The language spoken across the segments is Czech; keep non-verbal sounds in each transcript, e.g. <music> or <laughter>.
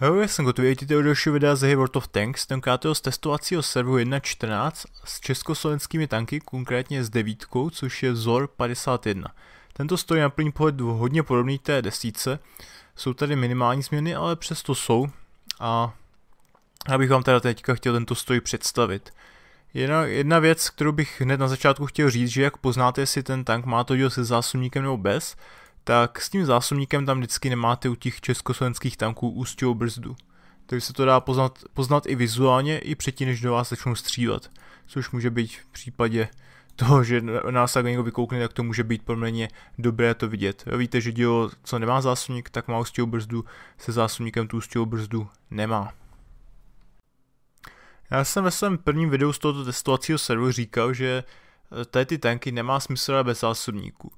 Já jsem gotový, teď je další videa ze World of Tanks, tenkrát z testovacího serveru 1.14 s československými tanky, konkrétně s devítkou, což je Zor 51. Tento stojí na první pohled hodně podobný té desíce, jsou tady minimální změny, ale přesto jsou a já bych vám teda teďka chtěl tento stroj představit. Jedna, jedna věc, kterou bych hned na začátku chtěl říct, že jak poznáte, jestli ten tank má to dělat se zásobníkem nebo bez, tak s tím zásobníkem tam vždycky nemáte u těch československých tanků ústěvou brzdu. Takže se to dá poznat, poznat i vizuálně, i předtím, než do vás začnou střílet. Což může být v případě toho, že nás tak někdo vykoukne, tak to může být poměrně dobré to vidět. Víte, že dílo, co nemá zásobník, tak má ústěvou brzdu, se zásobníkem tu ústěvou brzdu nemá. Já jsem ve svém prvním videu z tohoto testovacího serveru říkal, že eh, tady ty tanky nemá smysl bez zásobníků.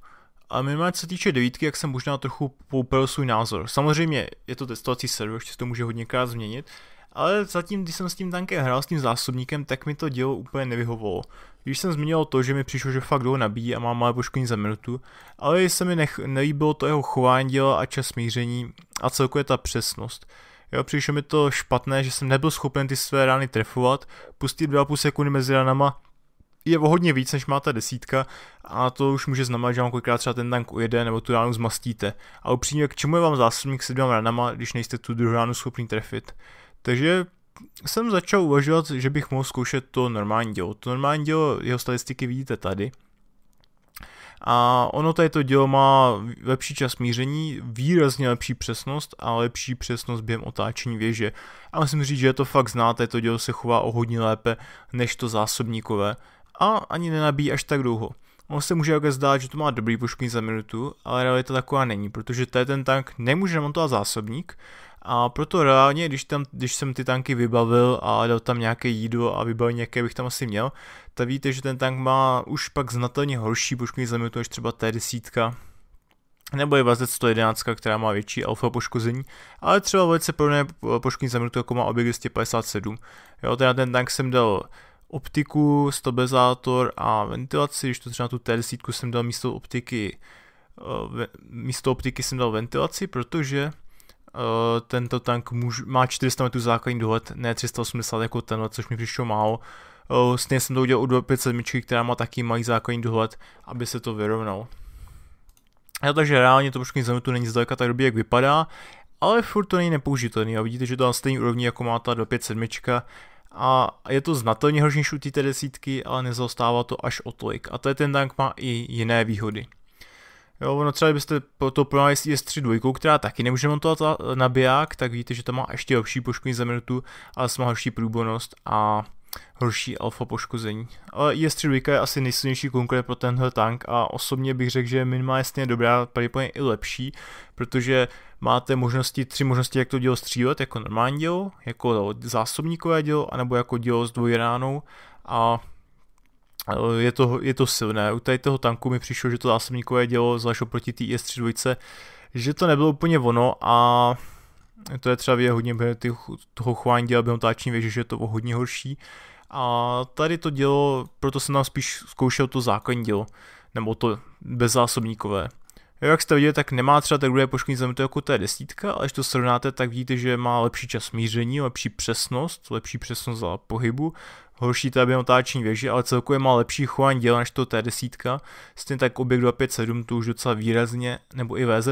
A minimálně co se týče devítky, jak jsem možná trochu poupil svůj názor. Samozřejmě je to testovací server, ještě se to může hodněkrát změnit, ale zatím, když jsem s tím tankem hrál, s tím zásobníkem, tak mi to dělo úplně nevyhovovalo. Když jsem zmínil to, že mi přišlo, že fakt dlouho nabíjí a má malé poškození za minutu, ale se mi nech, nelíbilo to jeho chování děla a čas míření a celkově ta přesnost. Jo, přišlo mi to špatné, že jsem nebyl schopen ty své rány trefovat, pustit 2,5 sekundy mezi ranama je o hodně víc, než má ta desítka a to už může znamenat, že vám kolikrát třeba ten tank ujede nebo tu ránu zmastíte. A upřímně, k čemu je vám zásobník se dvěma ranama, když nejste tu druhou ránu schopný trefit. Takže jsem začal uvažovat, že bych mohl zkoušet to normální dělo. To normální dělo, jeho statistiky vidíte tady. A ono tady to dělo má lepší čas míření, výrazně lepší přesnost a lepší přesnost během otáčení věže. A musím říct, že to fakt znáte, to dělo se chová o hodně lépe než to zásobníkové a ani nenabíjí až tak dlouho. On se může jako zdát, že to má dobrý poškození za minutu, ale realita taková není, protože tady ten tank nemůže namontovat zásobník a proto reálně, když, tam, když jsem ty tanky vybavil a dal tam nějaké jídlo a vybavil nějaké bych tam asi měl, tak víte, že ten tank má už pak znatelně horší poškození za minutu než třeba T10, nebo je vazec 111, která má větší alfa poškození, ale třeba velice podobné poškození za minutu, jako má objekt 257. Jo, ten tank jsem dal optiku, stabilizátor a ventilaci, když to třeba tu T10 jsem dal místo optiky, eh, místo optiky jsem dal ventilaci, protože Uh, tento tank můž, má 400 metrů základní dohled, ne 380 jako tenhle, což mi přišlo málo. Uh, stejně jsem to udělal u 257, která má taky malý základní dohled, aby se to vyrovnalo. Jo, takže reálně to za tu není zdaleka tak dobře, jak vypadá, ale furt to není nepoužitelný a vidíte, že to na stejný úrovni jako má ta 257 a je to znatelně horší než té desítky, ale nezaostává to až o tolik. A to je ten tank má i jiné výhody. Jo, ono třeba, kdybyste to porovnali s IS-3 dvojkou, která taky nemůže montovat nabiják, tak víte, že to má ještě lepší poškození za minutu, ale má horší průbornost a horší alfa poškození. Ale IS-3 je asi nejsilnější konkurent pro tenhle tank a osobně bych řekl, že minimálně dobrá, pravděpodobně i lepší, protože máte možnosti, tři možnosti, jak to dělo střílet, jako normální dělo, jako zásobníkové dělo, anebo jako dělo s dvojránou a je to, je to silné. U tady toho tanku mi přišlo, že to zásobníkové dělo, zvlášť oproti té IS-3 že to nebylo úplně ono a to je třeba vidět hodně toho chování děla během táční věže, že je to hodně horší. A tady to dělo, proto jsem tam spíš zkoušel to základní dělo, nebo to bezzásobníkové. Jak jste viděli, tak nemá třeba tak dobré poškození zemitu jako ta desítka, ale když to srovnáte, tak vidíte, že má lepší čas míření, lepší přesnost, lepší přesnost za pohybu, horší tady otáčení věži, ale celkově má lepší chování děla než to t desítka, stejně tak objekt 257 to už docela výrazně, nebo i VZ.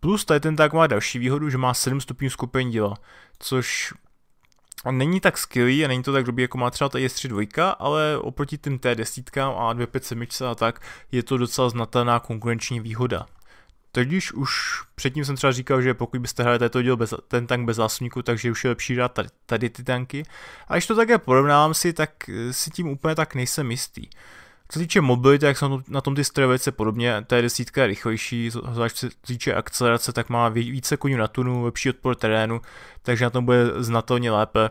Plus tady ten tak má další výhodu, že má 7 stupňů skupení děla, což není tak skvělý a není to tak dobrý, jako má třeba ta IS-3 2, ale oproti tím T10 a 257 a tak je to docela znatelná konkurenční výhoda. Takže když už předtím jsem třeba říkal, že pokud byste hráli této díl bez, ten tank bez zásobníku, takže už je lepší dát tady, tady ty tanky. A když to také porovnávám si, tak si tím úplně tak nejsem jistý. Co se týče mobility, jak jsou na tom ty stroje velice podobně, ta desítka je rychlejší, zvlášť co se týče akcelerace, tak má více koní na tunu, lepší odpor terénu, takže na tom bude znatelně lépe.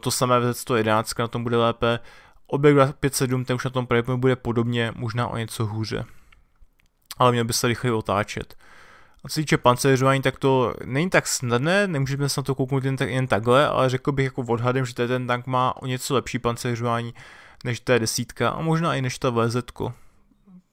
To samé v 111 na tom bude lépe. Objekt 5.7, ten už na tom bude podobně, možná o něco hůře. Ale měl by se rychleji otáčet. A co se týče pancéřování, tak to není tak snadné, nemůžeme se na to kouknout jen, tak, jen takhle, ale řekl bych jako odhadem, že ten tank má o něco lepší pancéřování než ta desítka a možná i než ta VZ.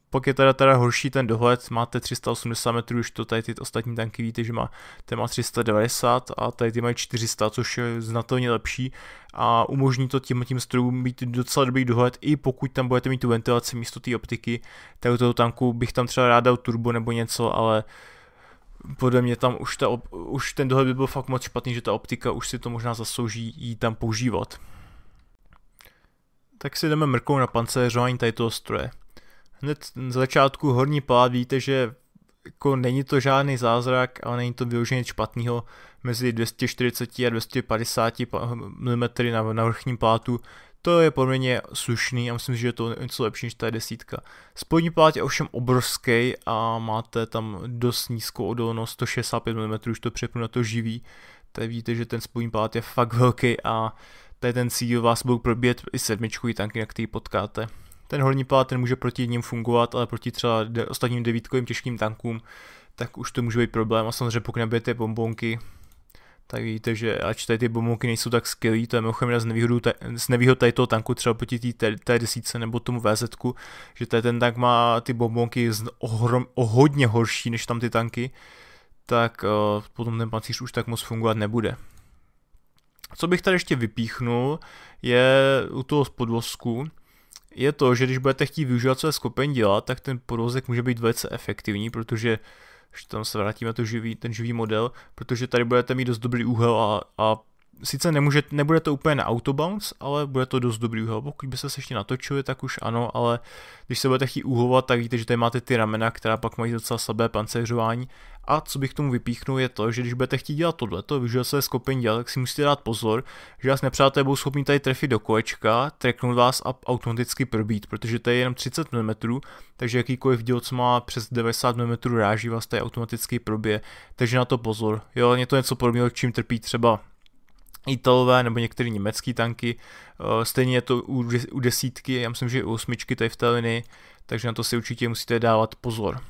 pak je teda, teda horší ten dohled, máte 380 metrů, už to tady ty ostatní tanky víte, že má, ten má 390 a tady ty mají 400, což je znatelně lepší a umožní to tím tím strojům být docela dobrý dohled, i pokud tam budete mít tu ventilaci místo té optiky, tak u toho tanku bych tam třeba rád dal turbo nebo něco, ale podle mě tam už, ta, už ten dohled by byl fakt moc špatný, že ta optika už si to možná zaslouží jí tam používat. Tak si jdeme mrkou na pancéřování tady toho stroje. Hned z začátku horní plát víte, že jako není to žádný zázrak, ale není to vyloženě špatného mezi 240 a 250 mm na, na vrchním plátu. To je mě slušný a myslím, že je to něco lepší než ta desítka. Spodní plát je ovšem obrovský a máte tam dost nízkou odolnost, 165 mm, už to přepnu na to živý. Tady vidíte, že ten spodní plát je fakt velký a tady ten cíl vás budou probíjet i sedmičkový tanky, jak ty potkáte. Ten horní plát ten může proti ním fungovat, ale proti třeba de- ostatním devítkovým těžkým tankům, tak už to může být problém a samozřejmě pokud nebudete bombonky, tak víte, že ač tady ty bombonky nejsou tak skvělý, to je mimochodem jedna z nevýhodů, z nevýhod tady toho tanku třeba proti té T10 nebo tomu VZ, že tady ten tank má ty bombonky z ohrom, o hodně horší než tam ty tanky, tak uh, potom ten pancíř už tak moc fungovat nebude. Co bych tady ještě vypíchnul, je u toho podvozku, je to, že když budete chtít využívat, co je dělat, tak ten podvozek může být velice efektivní, protože že tam se vrátíme to živý, ten živý model, protože tady budete mít dost dobrý úhel a, a sice nemůže, nebude to úplně na autobounce, ale bude to dost dobrý úhel. Pokud by se ještě natočili, tak už ano, ale když se budete chtít úhovat, tak víte, že tady máte ty ramena, která pak mají docela slabé pancéřování. A co bych tomu vypíchnul je to, že když budete chtít dělat tohle, to využil se skopení dělat, tak si musíte dát pozor, že vás nepřátelé budou schopni tady trefit do kolečka, treknout vás a automaticky probít, protože to je jenom 30 mm, takže jakýkoliv díl, co má přes 90 mm ráží, vás tady automaticky probije, takže na to pozor. Jo, je to něco podobného, čím trpí třeba Italové nebo některé německé tanky. Eh, stejně je to u, desítky, já myslím, že u osmičky tady v té linii, takže na to si určitě musíte dávat pozor.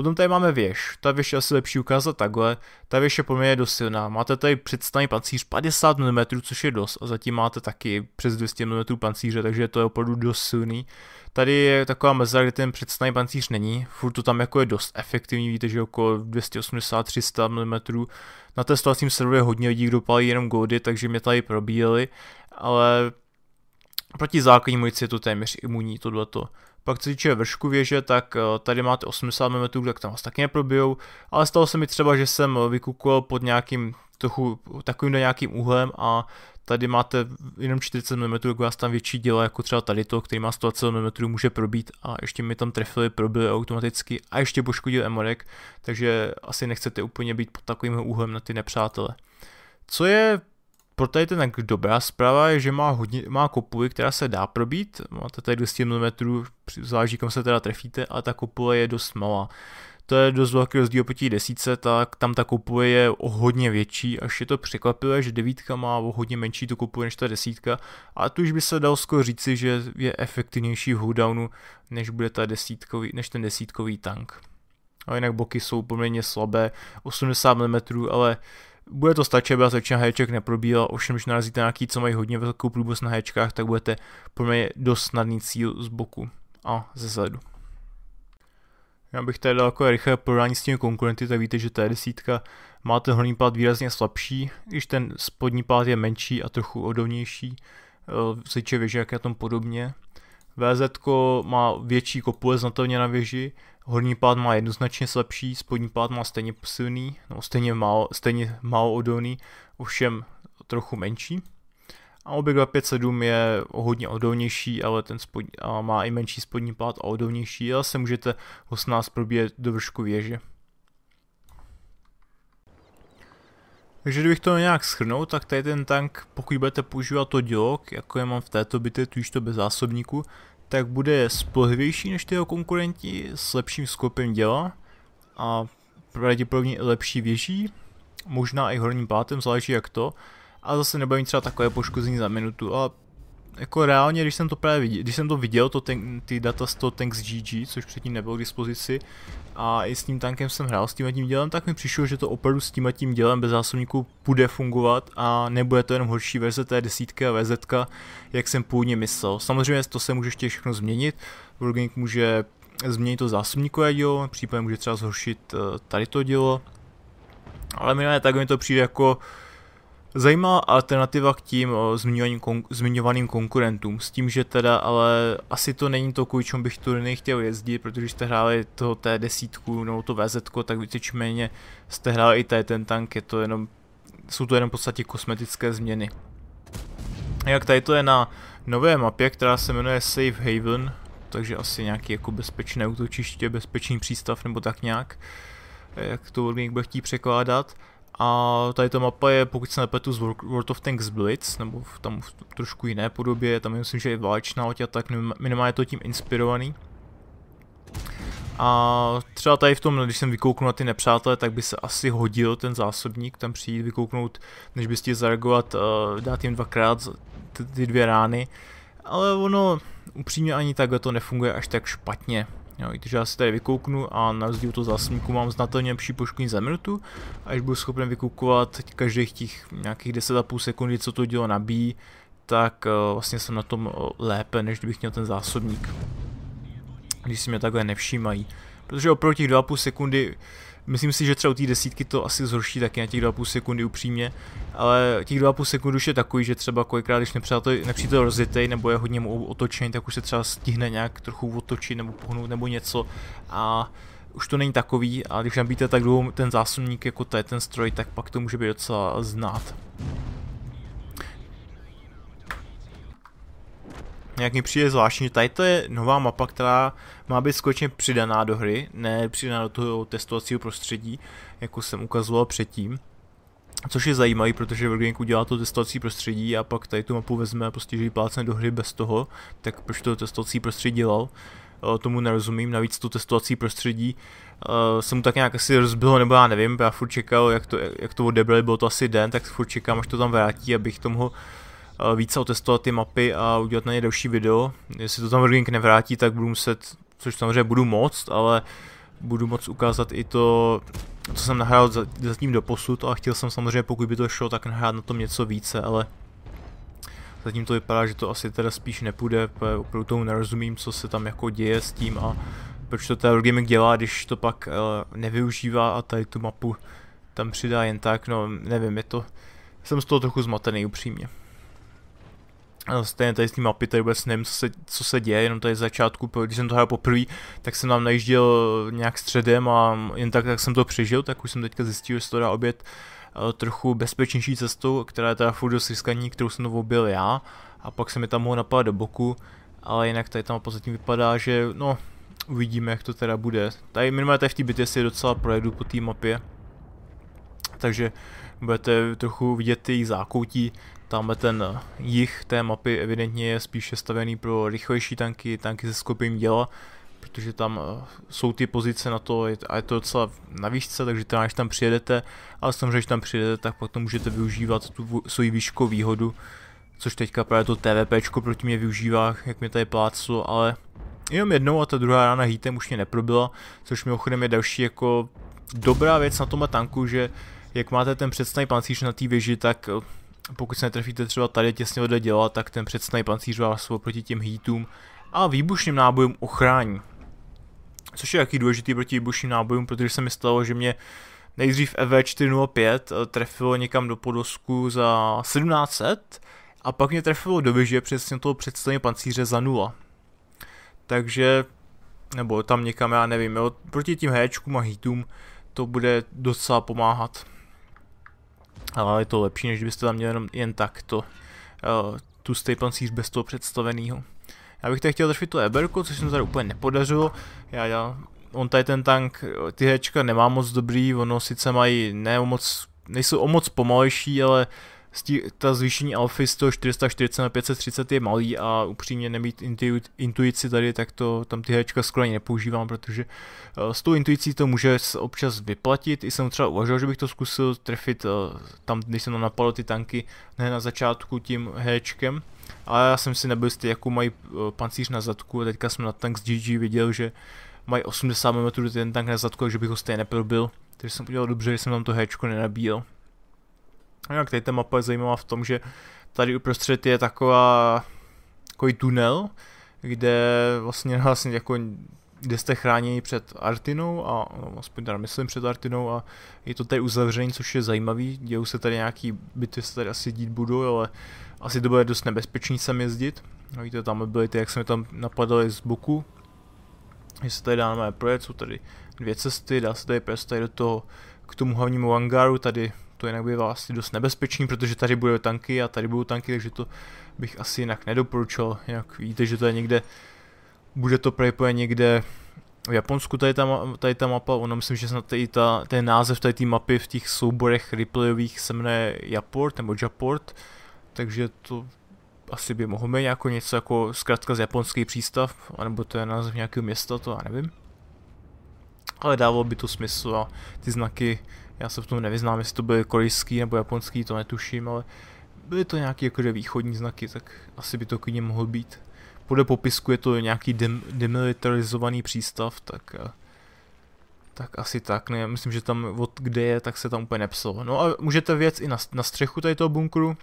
Potom tady máme věž. Ta věž je asi lepší ukázat takhle. Ta věž je poměrně dost silná. Máte tady představný pancíř 50 mm, což je dost, a zatím máte taky přes 200 mm pancíře, takže to je opravdu dost silný. Tady je taková mezera, kde ten představný pancíř není, furt to tam jako je dost efektivní, víte, že okolo 280-300 mm. Na testovacím serveru je hodně lidí, kdo palí jenom goldy, takže mě tady probíjeli, ale proti základní munici je to téměř imunní tohleto. Pak co týče vršku věže, tak eh, tady máte 80 mm, tak tam vás taky neprobijou, ale stalo se mi třeba, že jsem vykukoval pod nějakým trochu takovým nějakým úhlem a tady máte jenom 40 mm, jak vás tam větší děla, jako třeba tady to, který má 120 mm, může probít a ještě mi tam trefili, probili automaticky a ještě poškodil emorek, takže asi nechcete úplně být pod takovým úhlem na ty nepřátele. Co je pro tady ten dobrá zpráva je, že má, hodně, má kopuly, která se dá probít, máte tady 200 mm, záleží kam se teda trefíte, ale ta kopule je dost malá. To je dost velký rozdíl proti desíce, tak tam ta kopule je o hodně větší, až je to překvapivé, že devítka má o hodně menší tu kopuli než ta desítka, a tu už by se dal skoro říci, že je efektivnější v než bude ta desítkový, než ten desítkový tank. A jinak boky jsou poměrně slabé, 80 mm, ale bude to stačit, aby vás většina heček neprobíhala, ovšem když narazíte na nějaký, co mají hodně velkou průbus na hečkách, tak budete pro mě dost snadný cíl z boku a ze zadu. Já bych tady dal jako rychlé porovnání s těmi konkurenty, tak víte, že ta desítka má ten horní pát výrazně slabší, když ten spodní pát je menší a trochu odolnější, se týče věže, jak je tom podobně. VZ má větší kopule znatelně na věži, horní pád má jednoznačně slabší, spodní pád má stejně silný, no stejně málo, stejně málo odolný, ovšem trochu menší. A Omega 5.7 je hodně odolnější, ale ten spod, a má i menší spodní pád a odolnější, ale se můžete ho s nás probíjet do vršku věže. Takže kdybych to nějak schrnul, tak tady ten tank, pokud budete používat to dělok, jako je mám v této bitvě, tudíž to bez zásobníku, tak bude spolehlivější než ty jeho konkurenti s lepším skopem děla a pravděpodobně i lepší věží, možná i horním pátem, záleží jak to, a zase nebude mít třeba takové poškození za minutu a jako reálně, když jsem to právě viděl, když jsem to viděl, to ten, ty data z toho Tanks GG, což předtím nebylo k dispozici, a i s tím tankem jsem hrál s tím tím dělem, tak mi přišlo, že to opravdu s tím tím dělem bez zásobníků bude fungovat a nebude to jenom horší verze té desítky a VZ, jak jsem původně myslel. Samozřejmě to se může ještě všechno změnit, Wargaming může změnit to zásobníkové dílo, případně může třeba zhoršit uh, tady to dílo. Ale minimálně tak mi to přijde jako zajímavá alternativa k tím uh, zmiňovaným, kon- zmiňovaným konkurentům. S tím, že teda ale asi to není to, kvůli čemu bych tu chtěl jezdit, protože jste hráli toho té desítku nebo to VZ, tak víceméně jste hráli i tady ten tank, je to jenom, jsou to jenom v podstatě kosmetické změny. Jak tady to je na nové mapě, která se jmenuje Safe Haven, takže asi nějaký jako bezpečné útočiště, bezpečný přístav nebo tak nějak, jak to někdo bude chtít překládat. A tady ta mapa je, pokud se nepletu, z World of Tanks Blitz, nebo v tam v trošku jiné podobě, tam myslím, že je válečná loď a tak minimálně to tím inspirovaný. A třeba tady v tom, když jsem vykouknul na ty nepřátelé, tak by se asi hodil ten zásobník tam přijít, vykouknout, než bys zareagovat, uh, dát jim dvakrát ty dvě rány. Ale ono upřímně ani takhle to nefunguje až tak špatně. Jo, když já si tady vykouknu a na rozdíl toho zásobníku mám znatelně lepší poškození za minutu, a když budu schopen vykoukovat každých těch nějakých 10,5 sekundy, co to dělo nabíjí, tak uh, vlastně jsem na tom uh, lépe, než kdybych měl ten zásobník když si mě takhle nevšímají. Protože oproti těch 2,5 sekundy, myslím si, že třeba u té desítky to asi zhorší taky na těch 2,5 sekundy upřímně, ale těch 2,5 sekundy už je takový, že třeba kolikrát, když nepřítel, rozjetej nebo je hodně otočený, tak už se třeba stihne nějak trochu otočit nebo pohnout nebo něco. A už to není takový. A když nabíte tak dlouho ten zásobník jako to je ten stroj, tak pak to může být docela znát. Nějak mi přijde zvláštní, že tady to je nová mapa, která má být skutečně přidaná do hry, ne přidaná do toho testovacího prostředí, jako jsem ukazoval předtím. Což je zajímavý, protože Wargaming udělá to testovací prostředí a pak tady tu mapu vezme a prostě, ji plácne do hry bez toho, tak proč to testovací prostředí dělal? Uh, tomu nerozumím, navíc to testovací prostředí uh, se mu tak nějak asi rozbilo, nebo já nevím, já furt čekal, jak to, jak to odebrali, bylo to asi den, tak furt čekám, až to tam vrátí, abych to mohl Eh, více otestovat ty mapy a udělat na ně další video. Jestli to tam Wargaming nevrátí, tak budu muset, což samozřejmě budu moct, ale budu moc ukázat i to, co jsem nahrál zatím do posud a chtěl jsem samozřejmě, pokud by to šlo, tak nahrát na tom něco více, ale zatím to vypadá, že to asi teda spíš nepůjde, opravdu tomu nerozumím, co se tam jako děje s tím a proč to ten Wargaming dělá, když to pak uh, nevyužívá a tady tu mapu tam přidá jen tak, no nevím, je to, jsem z toho trochu zmatený upřímně. Stejně tady z té mapy, tady vůbec nevím, co se, co se děje, jenom tady z začátku, když jsem to hrál poprvé, tak jsem tam najížděl nějak středem a jen tak, tak jsem to přežil, tak už jsem teďka zjistil, že se to dá obět uh, trochu bezpečnější cestou, která je teda furt dost riskaní, kterou jsem to objel já, a pak se mi tam mohl napadat do boku, ale jinak tady tam pozatím vypadá, že no, uvidíme, jak to teda bude. Tady minimálně tady v té bitvě si docela projedu po té mapě, takže budete trochu vidět ty zákoutí, Tamhle ten jich té mapy evidentně je spíše stavený pro rychlejší tanky, tanky se skopím děla, protože tam eh, jsou ty pozice na to a je to docela na výšce, takže tam, když tam přijedete, ale samozřejmě, když tam přijedete, tak potom můžete využívat tu svoji výškovou výhodu, což teďka právě to TVP proti mě využívá, jak mě tady pláclo, ale jenom jednou a ta druhá rána hitem už mě neprobila, což mimochodem je další jako dobrá věc na tomhle tanku, že jak máte ten představný pancíř na té věži, tak eh, pokud se netrefíte třeba tady těsně vedle děla, tak ten předstaný pancíř vás proti těm hítům a výbušným nábojům ochrání. Což je jaký důležitý proti výbušným nábojům, protože se mi stalo, že mě nejdřív EV405 eh, trefilo někam do podosku za 1700 a pak mě trefilo do věže přesně toho představení pancíře za 0. Takže, nebo tam někam, já nevím, jo, proti tím héčkům a hitům to bude docela pomáhat ale je to lepší, než kdybyste tam měli jenom jen takto uh, tu staple siege bez toho představeného. Já bych tady chtěl trefit to Eberko, což se mi tady úplně nepodařilo. Já, já, on tady ten tank, ty hečka nemá moc dobrý, ono sice mají ne moc, nejsou o moc pomalejší, ale stí, ta zvýšení alfy z toho 440 na 530 je malý a upřímně nemít intu, intuici tady, tak to tam ty hečka skoro ani nepoužívám, protože uh, s tou intuicí to může občas vyplatit. I jsem třeba uvažoval, že bych to zkusil trefit uh, tam, když jsem napadl ty tanky, ne na začátku tím hečkem. Ale já jsem si nebyl jistý, jakou mají uh, pancíř na zadku a teďka jsem na tank z GG viděl, že mají 80 mm ten tank na zadku, takže bych ho stejně neprobil. Takže jsem udělal dobře, že jsem tam to hečko nenabíjel. Jak tady ta mapa je zajímavá v tom, že tady uprostřed je taková takový tunel, kde vlastně, <laughs> vlastně jako kde jste chráněni před Artinou a no, aspoň teda myslím před Artinou a je to tady uzavření, což je zajímavý, dějou se tady nějaký byty, se tady asi dít budou, ale asi to bude dost nebezpečný sem jezdit. No, víte, tam byly ty, jak jsme tam napadali z boku, že se tady dáme projet, jsou tady dvě cesty, dá se tady projet do toho, k tomu hlavnímu hangáru, tady to jinak by vlastně dost nebezpečný, protože tady budou tanky a tady budou tanky, takže to bych asi jinak nedoporučil. Jinak víte, že to je někde, bude to prepoje někde v Japonsku tady ta, tady ta mapa, ono myslím, že snad tady ta, ten název tady té mapy v těch souborech replayových se jmenuje Japort nebo Japort, takže to asi by mohlo být jako něco jako zkrátka z japonský přístav, anebo to je název nějakého města, to já nevím. Ale dávalo by to smysl a ty znaky, já se v tom nevyznám, jestli to byly korejský nebo japonský, to netuším, ale byly to nějaké jako východní znaky, tak asi by to klidně mohl být. Podle popisku je to nějaký dem, demilitarizovaný přístav, tak eh, tak asi tak, ne, myslím, že tam od kde je, tak se tam úplně nepsalo. No a můžete věc i na, na střechu tady toho bunkru,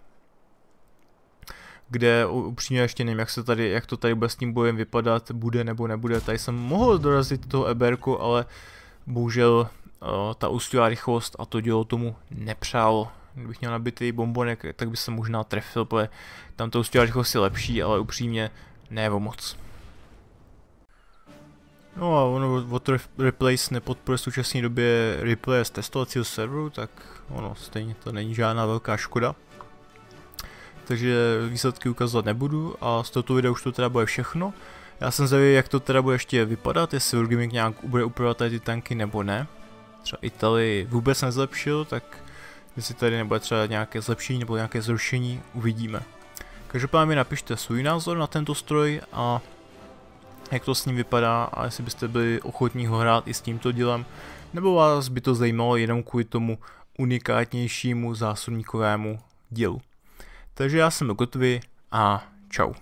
kde upřímně ještě nevím, jak, se tady, jak to tady bude s tím bojem vypadat, bude nebo nebude. Tady jsem mohl dorazit toho Eberku, ale bohužel ta ústěvá rychlost a to dělo tomu nepřálo. Kdybych měl nabitý bombonek, tak by se možná trefil, protože tam ta ústěvá rychlost je lepší, ale upřímně ne o moc. No a ono od Replace nepodporuje v současné době replay z testovacího serveru, tak ono stejně to není žádná velká škoda takže výsledky ukazovat nebudu a z tohoto videa už to teda bude všechno. Já jsem zvědavý, jak to teda bude ještě vypadat, jestli Wargaming nějak bude upravovat tady ty tanky nebo ne. Třeba Italy vůbec nezlepšil, tak jestli tady nebude třeba nějaké zlepšení nebo nějaké zrušení, uvidíme. Každopádně mi napište svůj názor na tento stroj a jak to s ním vypadá a jestli byste byli ochotní ho hrát i s tímto dílem, nebo vás by to zajímalo jenom kvůli tomu unikátnějšímu zásobníkovému dílu. Takže já jsem Gotvy a čau.